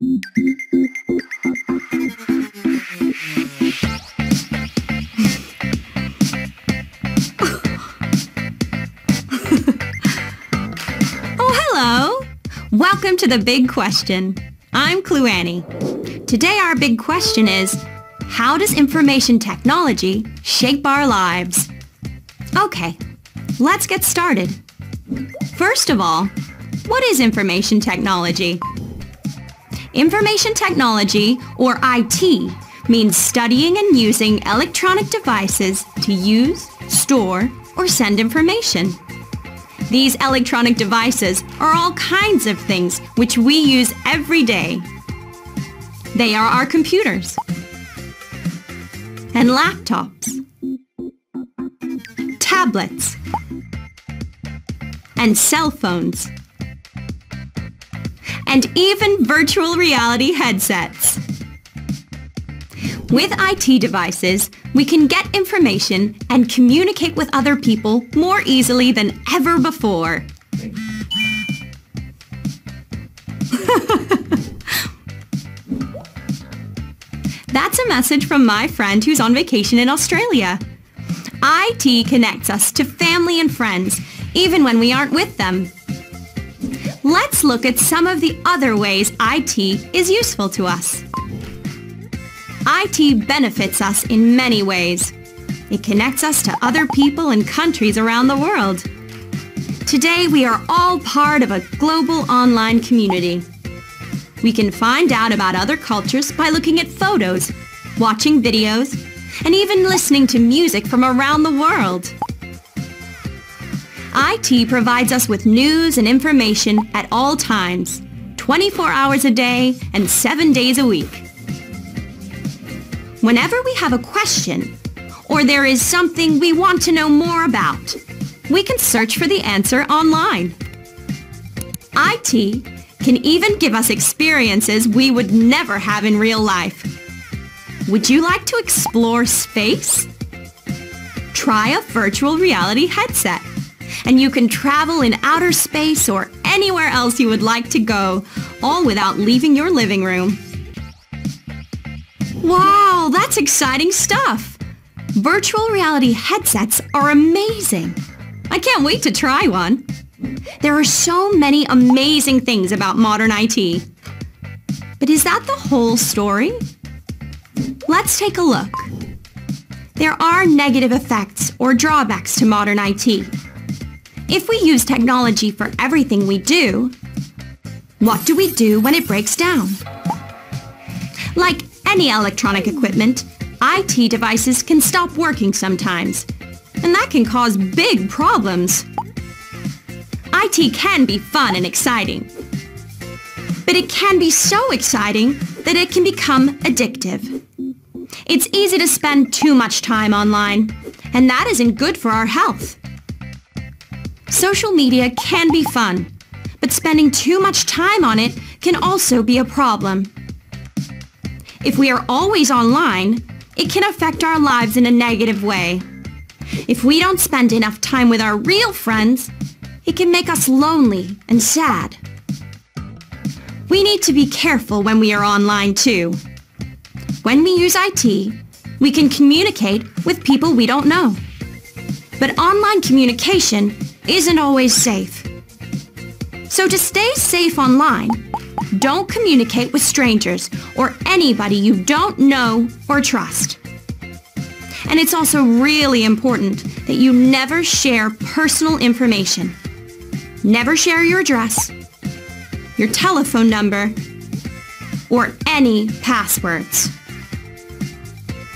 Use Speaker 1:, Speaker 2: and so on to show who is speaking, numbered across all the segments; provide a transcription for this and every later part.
Speaker 1: oh, hello. Welcome to the big question. I'm Clue Annie. Today our big question is, how does information technology shape our lives? Okay, let's get started. First of all, what is information technology? Information technology, or IT, means studying and using electronic devices to use, store, or send information. These electronic devices are all kinds of things which we use every day. They are our computers and laptops, tablets, and cell phones, and even virtual reality headsets. With IT devices, we can get information and communicate with other people more easily than ever before. That's a message from my friend who's on vacation in Australia. IT connects us to family and friends, even when we aren't with them. Let's look at some of the other ways IT is useful to us. IT benefits us in many ways. It connects us to other people and countries around the world. Today, we are all part of a global online community. We can find out about other cultures by looking at photos, watching videos, and even listening to music from around the world. IT provides us with news and information at all times, 24 hours a day and 7 days a week. Whenever we have a question, or there is something we want to know more about, we can search for the answer online. IT can even give us experiences we would never have in real life. Would you like to explore space? Try a virtual reality headset and you can travel in outer space or anywhere else you would like to go, all without leaving your living room. Wow, that's exciting stuff! Virtual reality headsets are amazing. I can't wait to try one. There are so many amazing things about modern IT. But is that the whole story? Let's take a look. There are negative effects or drawbacks to modern IT. If we use technology for everything we do, what do we do when it breaks down? Like any electronic equipment, IT devices can stop working sometimes, and that can cause big problems. IT can be fun and exciting, but it can be so exciting that it can become addictive. It's easy to spend too much time online, and that isn't good for our health. Social media can be fun, but spending too much time on it can also be a problem. If we are always online, it can affect our lives in a negative way. If we don't spend enough time with our real friends, it can make us lonely and sad. We need to be careful when we are online too. When we use IT, we can communicate with people we don't know. But online communication isn't always safe. So to stay safe online, don't communicate with strangers or anybody you don't know or trust. And it's also really important that you never share personal information. Never share your address, your telephone number, or any passwords.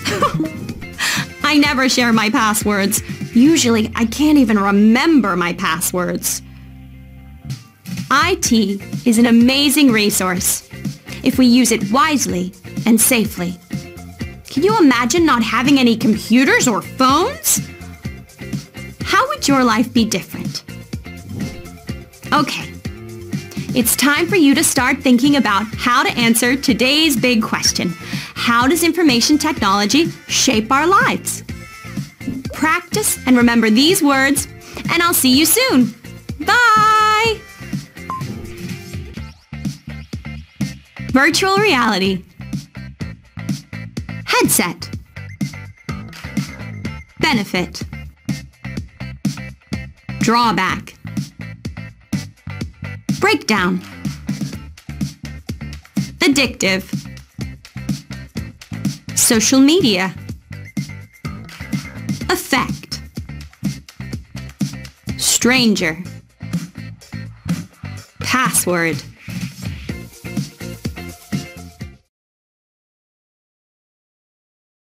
Speaker 1: I never share my passwords. Usually, I can't even remember my passwords. IT is an amazing resource if we use it wisely and safely. Can you imagine not having any computers or phones? How would your life be different? Okay, it's time for you to start thinking about how to answer today's big question. How does information technology shape our lives? Practice and remember these words, and I'll see you soon. Bye! Virtual reality. Headset. Benefit. Drawback. Breakdown. Addictive. Social media. Effect. Stranger. Password.